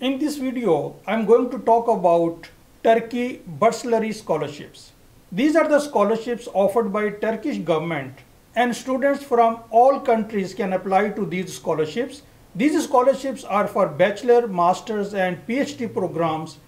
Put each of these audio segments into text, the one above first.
In this video, I am going to talk about Turkiye Burslari scholarships. These are the scholarships offered by Turkish government and students from all countries can apply to these scholarships. These scholarships are for bachelor, masters and PhD programs.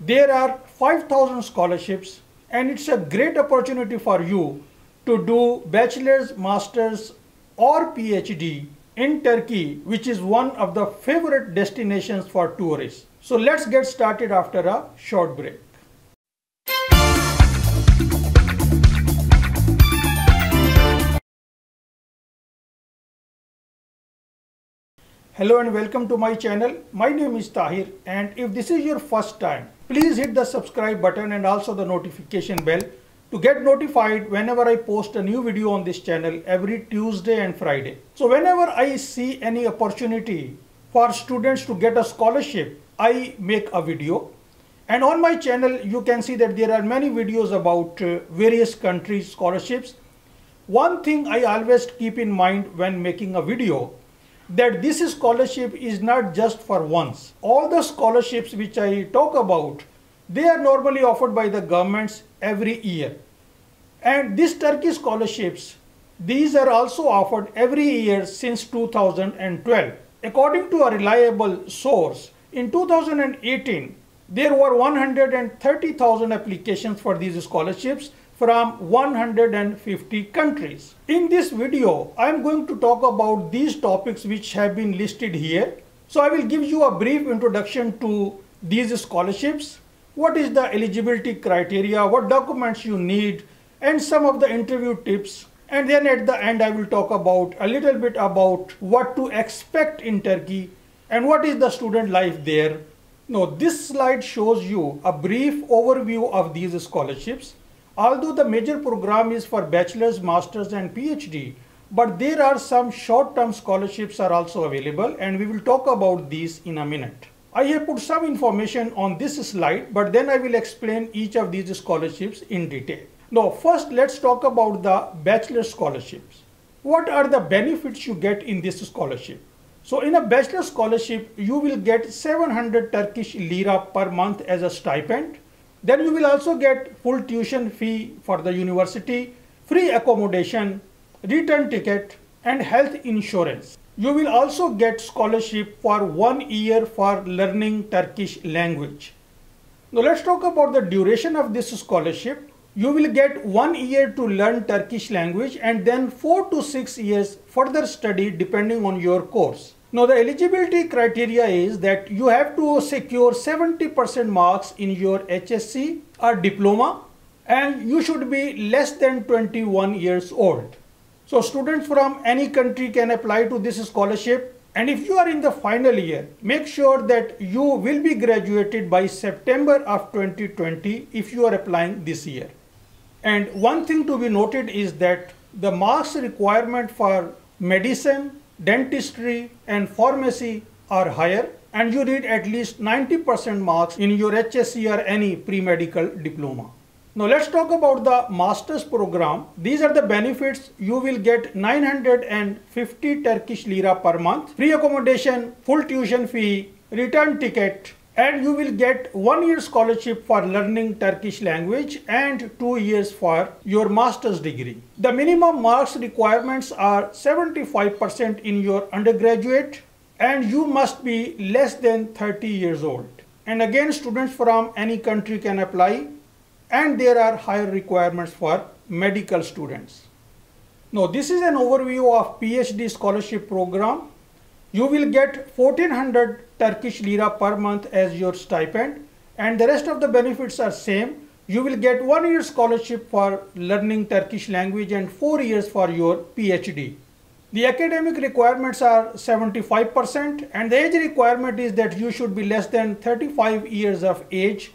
There are 5000 scholarships and it's a great opportunity for you to do bachelor's, master's or PhD in Turkey, which is one of the favorite destinations for tourists. So let's get started after a short break. Hello and welcome to my channel. My name is Tahir and if this is your first time, please hit the subscribe button and also the notification bell to get notified whenever I post a new video on this channel every Tuesday and Friday. So whenever I see any opportunity for students to get a scholarship, I make a video. And on my channel, you can see that there are many videos about uh, various countries scholarships. One thing I always keep in mind when making a video that this scholarship is not just for once. All the scholarships which I talk about, they are normally offered by the governments every year. And these Turkey scholarships, these are also offered every year since 2012. According to a reliable source, in 2018, there were 130,000 applications for these scholarships from 150 countries. In this video, I am going to talk about these topics which have been listed here. So I will give you a brief introduction to these scholarships, what is the eligibility criteria, what documents you need, and some of the interview tips. And then at the end, I will talk about a little bit about what to expect in Turkey and what is the student life there. Now, this slide shows you a brief overview of these scholarships. Although the major program is for bachelor's, master's and PhD, but there are some short-term scholarships are also available and we will talk about these in a minute. I have put some information on this slide, but then I will explain each of these scholarships in detail. Now, first let's talk about the bachelor scholarships. What are the benefits you get in this scholarship? So in a bachelor scholarship, you will get 700 Turkish lira per month as a stipend. Then you will also get full tuition fee for the university, free accommodation, return ticket and health insurance. You will also get scholarship for one year for learning Turkish language. Now let's talk about the duration of this scholarship. You will get one year to learn Turkish language and then four to six years further study depending on your course. Now the eligibility criteria is that you have to secure 70% marks in your HSC or diploma and you should be less than 21 years old. So students from any country can apply to this scholarship. And if you are in the final year, make sure that you will be graduated by September of 2020 if you are applying this year. And one thing to be noted is that the marks requirement for medicine, dentistry and pharmacy are higher and you need at least 90% marks in your HSC or any pre-medical diploma. Now let's talk about the master's program. These are the benefits. You will get 950 Turkish lira per month, free accommodation, full tuition fee, return ticket, and you will get one year scholarship for learning Turkish language and two years for your master's degree. The minimum marks requirements are 75% in your undergraduate and you must be less than 30 years old. And again, students from any country can apply and there are higher requirements for medical students. Now this is an overview of PhD scholarship program. You will get 1400 Turkish lira per month as your stipend and the rest of the benefits are same. You will get one year scholarship for learning Turkish language and four years for your PhD. The academic requirements are 75% and the age requirement is that you should be less than 35 years of age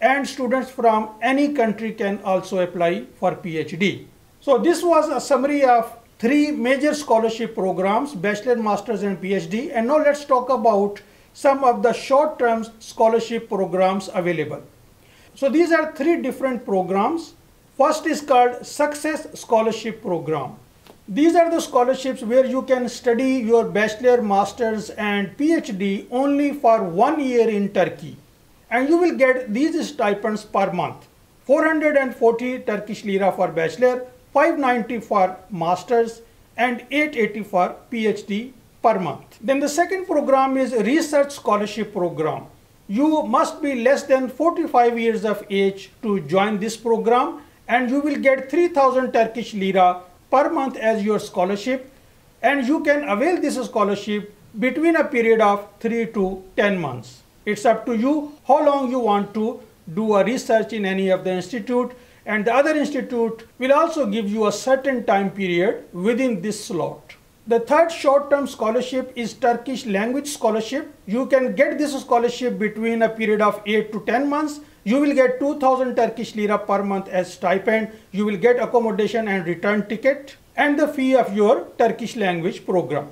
and students from any country can also apply for PhD. So this was a summary of three major scholarship programs, bachelor, masters and PhD. And now let's talk about some of the short-term scholarship programs available. So these are three different programs. First is called Success Scholarship Program. These are the scholarships where you can study your bachelor, master's and PhD only for one year in Turkey. And you will get these stipends per month. 440 Turkish lira for bachelor, 590 for master's and 880 for PhD per month. Then the second program is research scholarship program. You must be less than 45 years of age to join this program and you will get 3000 Turkish lira per month as your scholarship and you can avail this scholarship between a period of 3 to 10 months. It's up to you how long you want to do a research in any of the institute and the other institute will also give you a certain time period within this slot. The third short-term scholarship is Turkish language scholarship. You can get this scholarship between a period of 8 to 10 months. You will get 2000 Turkish lira per month as stipend. You will get accommodation and return ticket and the fee of your Turkish language program.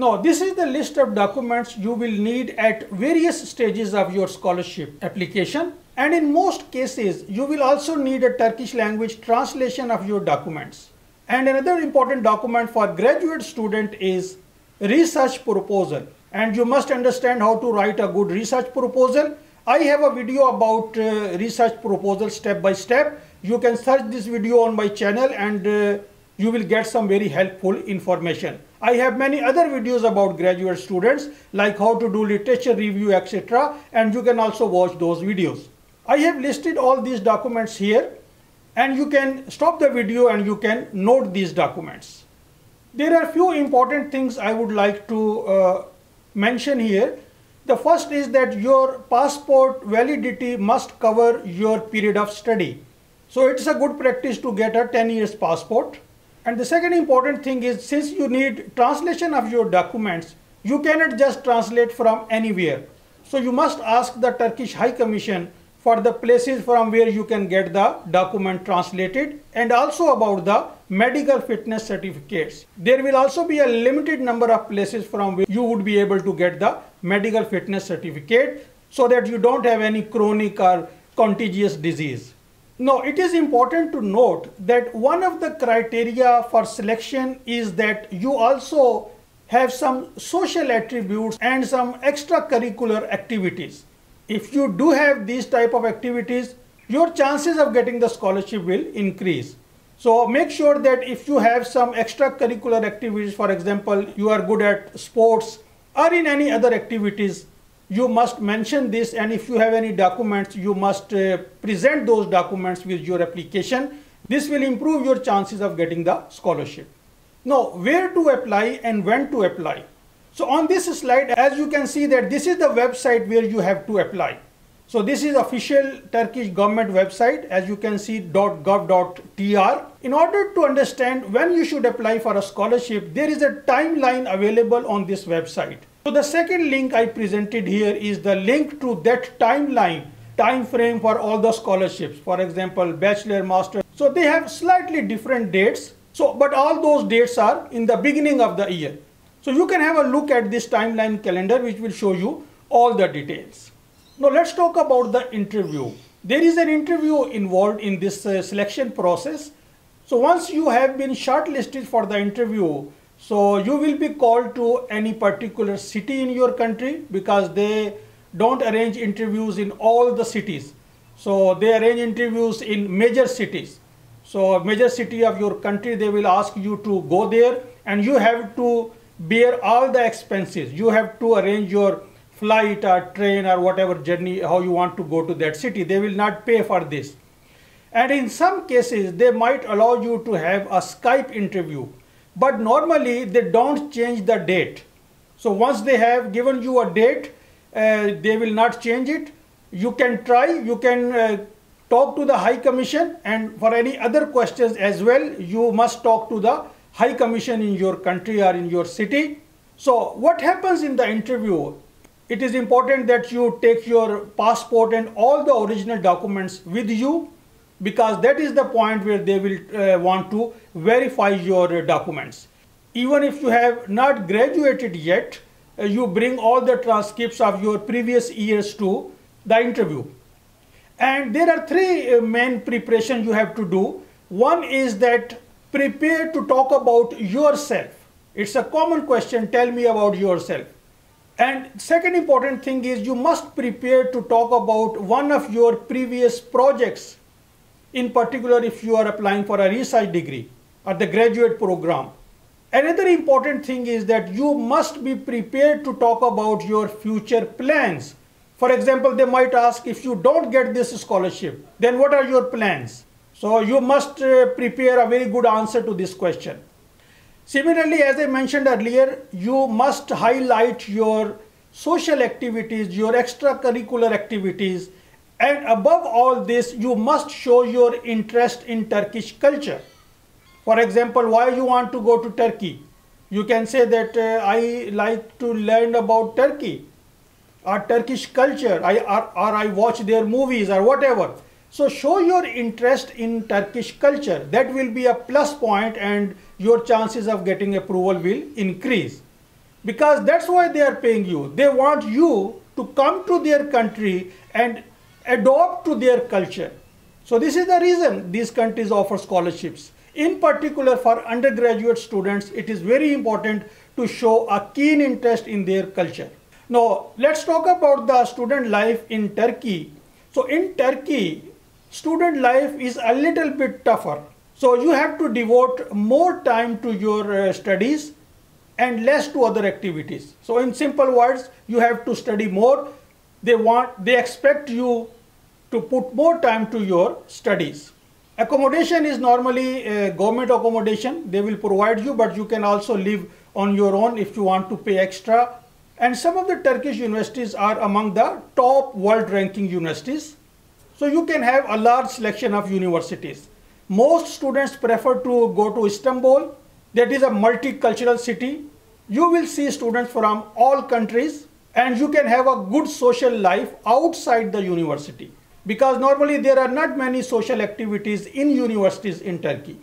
Now, this is the list of documents you will need at various stages of your scholarship application. And in most cases, you will also need a Turkish language translation of your documents. And another important document for graduate student is research proposal. And you must understand how to write a good research proposal. I have a video about uh, research proposal step by step. You can search this video on my channel and uh, you will get some very helpful information. I have many other videos about graduate students like how to do literature review etc. and you can also watch those videos. I have listed all these documents here and you can stop the video and you can note these documents. There are few important things I would like to uh, mention here. The first is that your passport validity must cover your period of study. So it's a good practice to get a 10 years passport. And the second important thing is since you need translation of your documents, you cannot just translate from anywhere. So you must ask the Turkish High Commission for the places from where you can get the document translated and also about the medical fitness certificates. There will also be a limited number of places from where you would be able to get the medical fitness certificate so that you don't have any chronic or contagious disease. Now, it is important to note that one of the criteria for selection is that you also have some social attributes and some extracurricular activities. If you do have these type of activities, your chances of getting the scholarship will increase. So make sure that if you have some extracurricular activities, for example, you are good at sports or in any other activities, you must mention this and if you have any documents you must uh, present those documents with your application this will improve your chances of getting the scholarship now where to apply and when to apply so on this slide as you can see that this is the website where you have to apply so this is official Turkish government website as you can see dot .gov.tr. In order to understand when you should apply for a scholarship, there is a timeline available on this website. So the second link I presented here is the link to that timeline, time frame for all the scholarships. For example, bachelor, master. So they have slightly different dates. So, but all those dates are in the beginning of the year. So you can have a look at this timeline calendar which will show you all the details. Now let's talk about the interview. There is an interview involved in this uh, selection process. So once you have been shortlisted for the interview, so you will be called to any particular city in your country because they don't arrange interviews in all the cities. So they arrange interviews in major cities. So major city of your country, they will ask you to go there and you have to bear all the expenses. You have to arrange your flight or train or whatever journey, how you want to go to that city. They will not pay for this. And in some cases, they might allow you to have a Skype interview but normally they don't change the date. So once they have given you a date, uh, they will not change it. You can try, you can uh, talk to the High Commission and for any other questions as well, you must talk to the High Commission in your country or in your city. So what happens in the interview? It is important that you take your passport and all the original documents with you because that is the point where they will uh, want to verify your uh, documents. Even if you have not graduated yet, uh, you bring all the transcripts of your previous years to the interview. And there are three uh, main preparations you have to do. One is that prepare to talk about yourself. It's a common question, tell me about yourself. And second important thing is you must prepare to talk about one of your previous projects, in particular if you are applying for a research degree or the graduate program. Another important thing is that you must be prepared to talk about your future plans. For example, they might ask if you don't get this scholarship, then what are your plans? So you must uh, prepare a very good answer to this question. Similarly, as I mentioned earlier, you must highlight your social activities, your extracurricular activities, and above all this, you must show your interest in Turkish culture. For example, why you want to go to Turkey? You can say that uh, I like to learn about Turkey or Turkish culture I, or, or I watch their movies or whatever. So show your interest in Turkish culture. That will be a plus point and your chances of getting approval will increase. Because that's why they are paying you. They want you to come to their country and adopt to their culture. So this is the reason these countries offer scholarships. In particular for undergraduate students, it is very important to show a keen interest in their culture. Now let's talk about the student life in Turkey. So in Turkey, student life is a little bit tougher. So you have to devote more time to your uh, studies and less to other activities. So in simple words, you have to study more. They want, they expect you to put more time to your studies. Accommodation is normally a government accommodation. They will provide you, but you can also live on your own if you want to pay extra. And some of the Turkish universities are among the top world ranking universities. So you can have a large selection of universities. Most students prefer to go to Istanbul. That is a multicultural city. You will see students from all countries and you can have a good social life outside the university because normally there are not many social activities in universities in Turkey.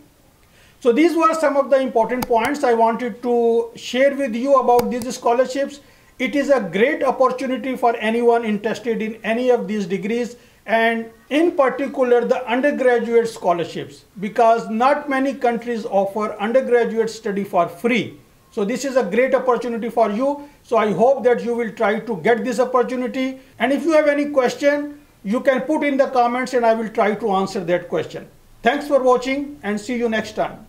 So these were some of the important points I wanted to share with you about these scholarships. It is a great opportunity for anyone interested in any of these degrees and in particular the undergraduate scholarships because not many countries offer undergraduate study for free. So this is a great opportunity for you. So I hope that you will try to get this opportunity. And if you have any question, you can put in the comments and I will try to answer that question. Thanks for watching and see you next time.